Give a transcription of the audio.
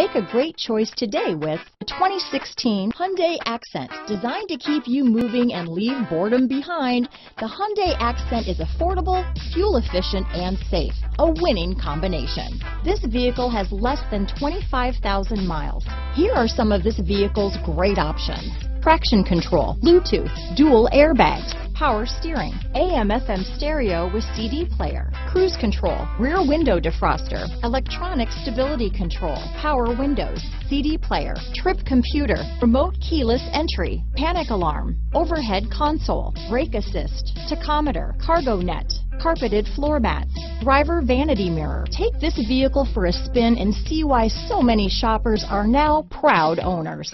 Make a great choice today with the 2016 Hyundai Accent. Designed to keep you moving and leave boredom behind, the Hyundai Accent is affordable, fuel efficient, and safe. A winning combination. This vehicle has less than 25,000 miles. Here are some of this vehicle's great options. Traction control, Bluetooth, dual airbags, power steering, AM FM stereo with CD player, cruise control, rear window defroster, electronic stability control, power windows, CD player, trip computer, remote keyless entry, panic alarm, overhead console, brake assist, tachometer, cargo net, carpeted floor mats, driver vanity mirror. Take this vehicle for a spin and see why so many shoppers are now proud owners.